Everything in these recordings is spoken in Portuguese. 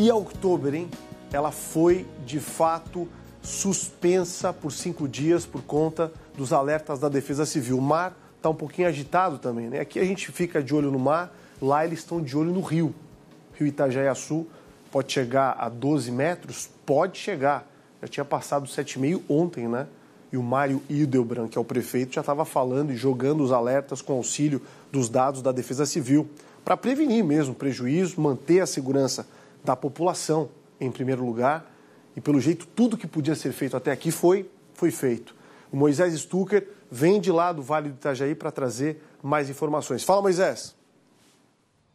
E a hein? Ela foi de fato suspensa por cinco dias por conta dos alertas da Defesa Civil. O mar está um pouquinho agitado também, né? Aqui a gente fica de olho no mar, lá eles estão de olho no rio. Rio Itajaiaçu pode chegar a 12 metros? Pode chegar. Já tinha passado 7,5 ontem, né? E o Mário Idelbrand, que é o prefeito, já estava falando e jogando os alertas com auxílio dos dados da Defesa Civil, para prevenir mesmo prejuízo, manter a segurança da população em primeiro lugar. E pelo jeito, tudo que podia ser feito até aqui foi, foi feito. O Moisés Stucker vem de lá do Vale do Itajaí para trazer mais informações. Fala, Moisés.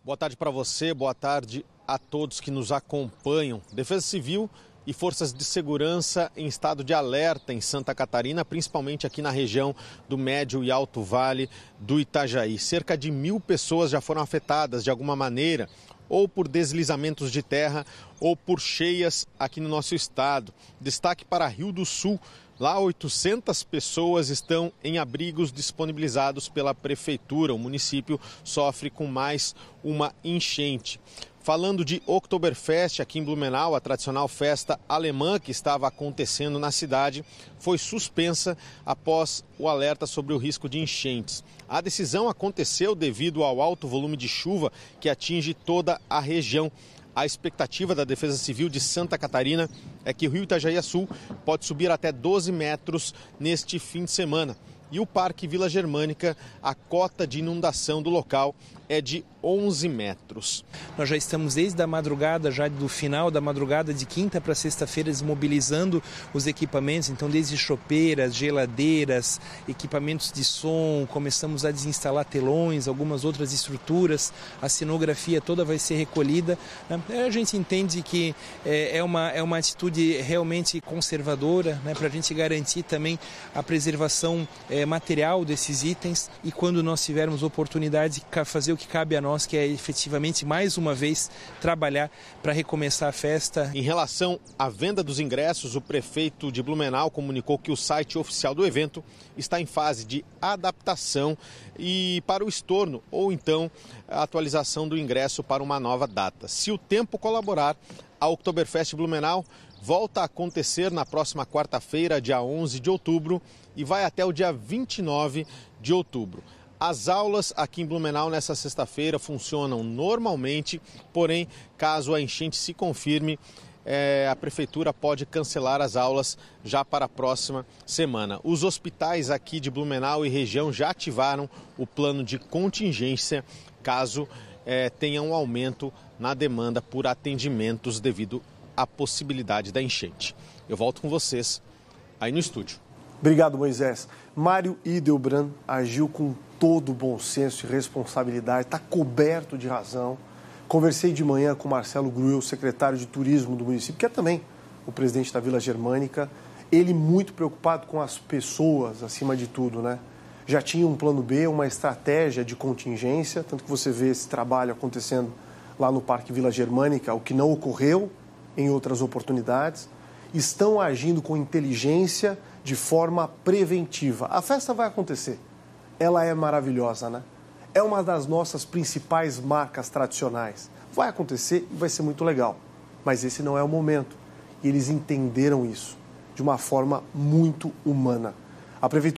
Boa tarde para você, boa tarde a todos que nos acompanham. Defesa Civil e forças de segurança em estado de alerta em Santa Catarina, principalmente aqui na região do Médio e Alto Vale do Itajaí. Cerca de mil pessoas já foram afetadas de alguma maneira, ou por deslizamentos de terra, ou por cheias aqui no nosso estado. Destaque para Rio do Sul. Lá, 800 pessoas estão em abrigos disponibilizados pela prefeitura. O município sofre com mais uma enchente. Falando de Oktoberfest aqui em Blumenau, a tradicional festa alemã que estava acontecendo na cidade foi suspensa após o alerta sobre o risco de enchentes. A decisão aconteceu devido ao alto volume de chuva que atinge toda a região. A expectativa da Defesa Civil de Santa Catarina é que o rio Itajaí-Sul pode subir até 12 metros neste fim de semana. E o Parque Vila Germânica, a cota de inundação do local é de 11 metros. Nós já estamos desde a madrugada, já do final da madrugada de quinta para sexta-feira, desmobilizando os equipamentos, então desde chopeiras, geladeiras, equipamentos de som, começamos a desinstalar telões, algumas outras estruturas, a cenografia toda vai ser recolhida. Né? A gente entende que é, é uma, é uma atitude realmente conservadora, né? para a gente garantir também a preservação é, material desses itens e quando nós tivermos oportunidade de fazer o que cabe a nós, que é efetivamente mais uma vez trabalhar para recomeçar a festa. Em relação à venda dos ingressos, o prefeito de Blumenau comunicou que o site oficial do evento está em fase de adaptação e para o estorno ou então a atualização do ingresso para uma nova data. Se o tempo colaborar, a Oktoberfest Blumenau volta a acontecer na próxima quarta-feira, dia 11 de outubro, e vai até o dia 29 de outubro. As aulas aqui em Blumenau nessa sexta-feira funcionam normalmente, porém, caso a enchente se confirme, é, a prefeitura pode cancelar as aulas já para a próxima semana. Os hospitais aqui de Blumenau e região já ativaram o plano de contingência caso é, tenha um aumento na demanda por atendimentos devido à possibilidade da enchente. Eu volto com vocês aí no estúdio. Obrigado, Moisés. Mário Idelbrand agiu com todo bom senso e responsabilidade, está coberto de razão. Conversei de manhã com Marcelo Gruel, secretário de Turismo do município, que é também o presidente da Vila Germânica. Ele muito preocupado com as pessoas, acima de tudo, né? Já tinha um plano B, uma estratégia de contingência, tanto que você vê esse trabalho acontecendo lá no Parque Vila Germânica, o que não ocorreu em outras oportunidades. Estão agindo com inteligência de forma preventiva. A festa vai acontecer. Ela é maravilhosa, né? É uma das nossas principais marcas tradicionais. Vai acontecer e vai ser muito legal. Mas esse não é o momento. E eles entenderam isso de uma forma muito humana. A prefeitura